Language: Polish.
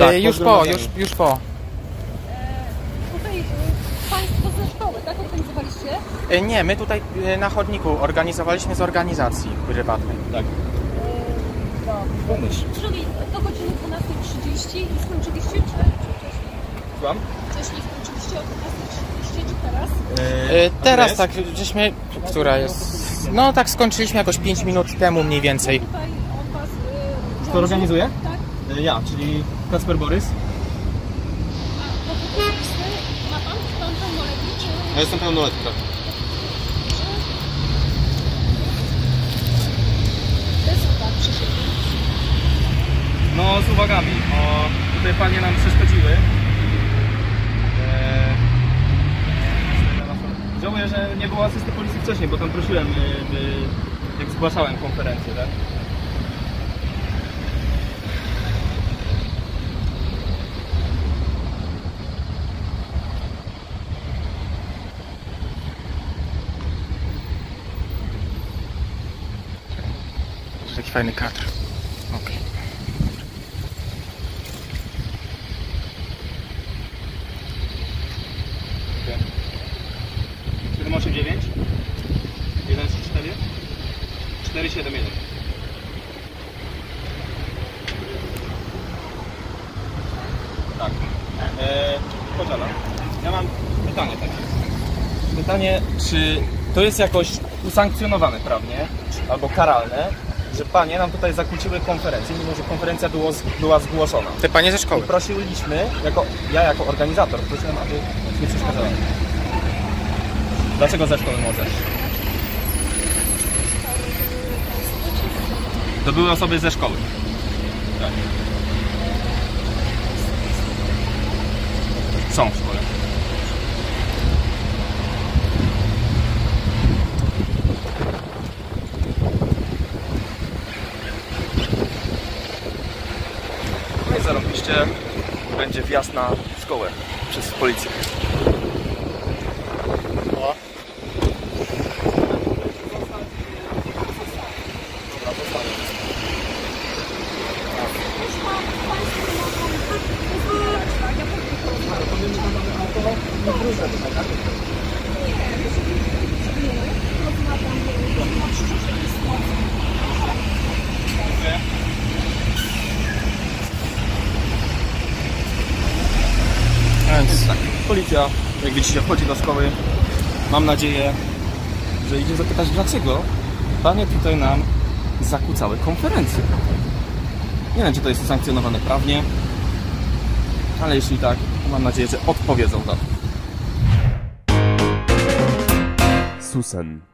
Tak, E, już po, już, już po. Tutaj y, Państwo ze szkoły, tak organizowaliście? E, Nie, my tutaj e, na chodniku organizowaliśmy z organizacji prywatnej. Tak. Pomyśl. Czyli do godziny 12.30 i skończyliście, czy, czy wcześniej? Słucham? Wcześniej skończyliście o 12.30, czy teraz? E, Teraz tak, żeśmy, która jest... No tak skończyliśmy jakoś 5 minut temu mniej więcej. Tutaj od Was... Kto organizuje? E, Ja, czyli Kacper Borys. A ma Pan? Pan pełnoletni, czy... Ja jestem pełnoletni, tak. Bez uwag przysięgam. No z uwagami. O, tutaj panie nam przeszkodziły. Eee, Żałuję, że nie było asysty policji wcześniej, bo tam prosiłem, y, y, jak zgłaszałem konferencję, tak? Taki fajny kadr. Okay. 789 134 471 Tak. Podziela. Ja mam pytanie. Pytanie, czy to jest jakoś usankcjonowane prawnie, albo karalne, że panie nam tutaj zakłóciły konferencję, mimo że konferencja było, była zgłoszona. Te panie ze szkoły. Prosiliśmy, jako, ja jako organizator, prosiłem, aby nie przeszkadzała. Dlaczego ze szkoły może? To były osoby ze szkoły. Tak. Są w szkole. No i zarobiście będzie wjazd na szkołę przez policję. Więc Tak, policja, jak widzicie, wchodzi do szkoły. Mam nadzieję, że idzie zapytać, dlaczego panie tutaj nam zakłócały konferencję. Nie wiem, czy to jest usankcjonowane prawnie, ale jeśli tak, mam nadzieję, że odpowiedzą za to. Susen.